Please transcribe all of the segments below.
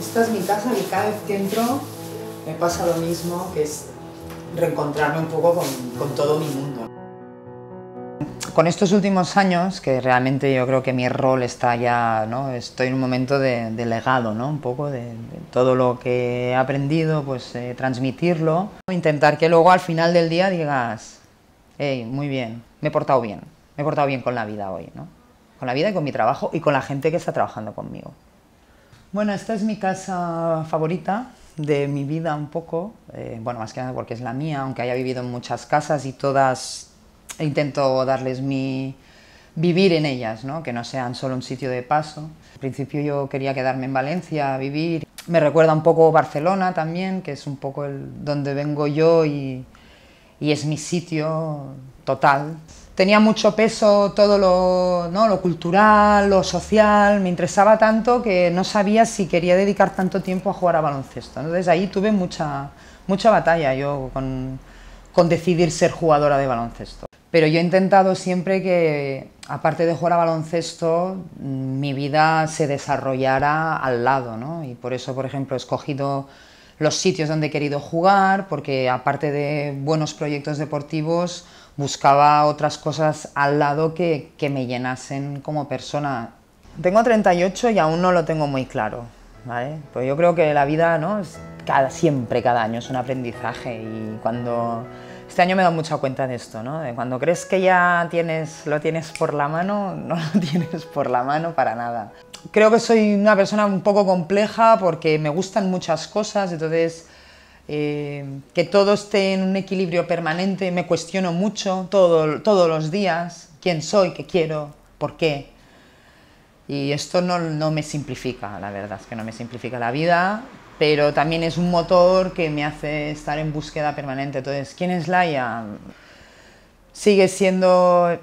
esta es mi casa y cada vez que entro me pasa lo mismo, que es reencontrarme un poco con, con todo mi mundo. Con estos últimos años, que realmente yo creo que mi rol está ya, ¿no? estoy en un momento de, de legado, ¿no? un poco de, de, todo lo que he aprendido, pues eh, transmitirlo, intentar que luego al final del día digas, hey, muy bien, me he portado bien, me he portado bien con la vida hoy, ¿no? con la vida y con mi trabajo y con la gente que está trabajando conmigo. Bueno, esta es mi casa favorita de mi vida un poco, eh, bueno, más que nada porque es la mía, aunque haya vivido en muchas casas y todas intento darles mi vivir en ellas, ¿no? que no sean solo un sitio de paso. Al principio yo quería quedarme en Valencia a vivir. Me recuerda un poco Barcelona también, que es un poco el, donde vengo yo y es mi sitio total. Tenía mucho peso todo lo, ¿no? lo cultural, lo social, me interesaba tanto que no sabía si quería dedicar tanto tiempo a jugar a baloncesto. Entonces ahí tuve mucha, mucha batalla yo con, con decidir ser jugadora de baloncesto. Pero yo he intentado siempre que, aparte de jugar a baloncesto, mi vida se desarrollara al lado, ¿no? Y por eso, por ejemplo, he escogido los sitios donde he querido jugar, porque aparte de buenos proyectos deportivos, buscaba otras cosas al lado que, que me llenasen como persona. Tengo 38 y aún no lo tengo muy claro, ¿vale? Pues yo creo que la vida, ¿no? Es cada, siempre, cada año es un aprendizaje y cuando este año me he dado mucha cuenta de esto, ¿no? De cuando crees que ya tienes, lo tienes por la mano, no lo tienes por la mano para nada. Creo que soy una persona un poco compleja porque me gustan muchas cosas, entonces eh, que todo esté en un equilibrio permanente, me cuestiono mucho todo, todos los días, quién soy, qué quiero, por qué. Y esto no, no me simplifica, la verdad es que no me simplifica la vida, pero también es un motor que me hace estar en búsqueda permanente. Entonces, ¿quién es Laia? Sigue siendo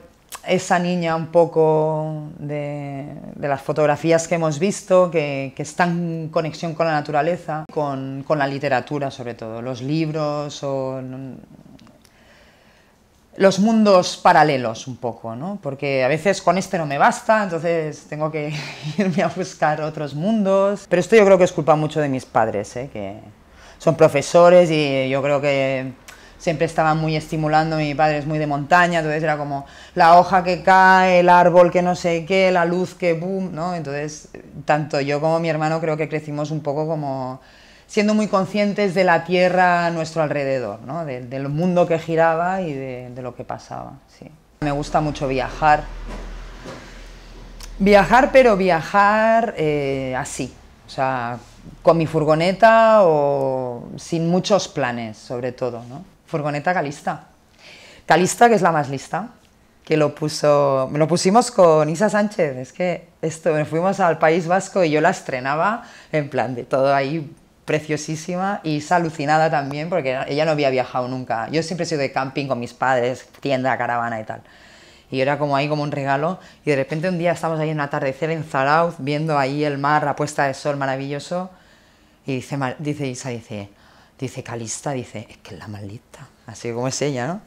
esa niña un poco de, las fotografías que hemos visto, que, que, está en conexión con la naturaleza, con, con la literatura sobre todo, los libros o los mundos paralelos un poco, ¿no? porque a veces con este no me basta, entonces tengo que irme a buscar otros mundos. Pero esto yo creo que es culpa mucho de mis padres, ¿eh? que son profesores y yo creo que siempre estaban muy estimulando, mi padre es muy de montaña, entonces era como la hoja que cae, el árbol que no sé qué, la luz que boom, ¿no? Entonces, tanto yo como mi hermano creo que crecimos un poco como siendo muy conscientes de la Tierra a nuestro alrededor, ¿no? de, del mundo que giraba y de, de lo que pasaba. Sí. Me gusta mucho viajar. Viajar, pero viajar eh, así, o sea, con mi furgoneta o sin muchos planes, sobre todo. ¿no? Furgoneta Calista. Calista, que es la más lista, que lo puso, lo pusimos con Isa Sánchez, es que esto, fuimos al País Vasco y yo la estrenaba en plan de todo ahí preciosísima y alucinada también porque ella no había viajado nunca. Yo siempre he sido de camping con mis padres, tienda, caravana y tal. Y era como ahí como un regalo y de repente un día estamos ahí en un atardecer en Zarauz viendo ahí el mar, la puesta de sol maravilloso y dice, dice Isa, dice, dice Calista, dice, es que es la maldita, así como es ella, ¿no?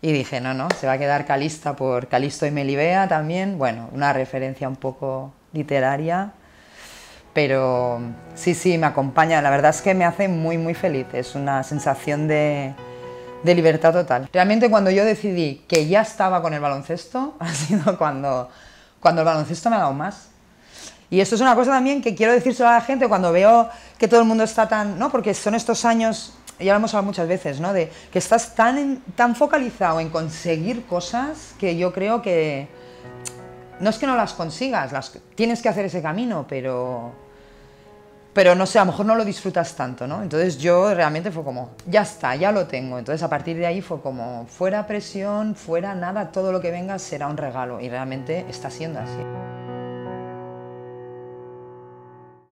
Y dije, no, no, se va a quedar Calista por Calisto y Melibea también, bueno, una referencia un poco literaria pero sí, sí, me acompaña. La verdad es que me hace muy, muy feliz. Es una sensación de, de libertad total. Realmente cuando yo decidí que ya estaba con el baloncesto, ha sido cuando, cuando el baloncesto me ha dado más. Y esto es una cosa también que quiero decírselo a la gente cuando veo que todo el mundo está tan, ¿no? Porque son estos años, ya lo hemos hablado muchas veces, ¿no? De que estás tan, tan focalizado en conseguir cosas que yo creo que no es que no las consigas, las, tienes que hacer ese camino, pero pero no sé, a lo mejor no lo disfrutas tanto, ¿no? Entonces yo realmente fue como, ya está, ya lo tengo. Entonces a partir de ahí fue como, fuera presión, fuera nada, todo lo que venga será un regalo. Y realmente está siendo así.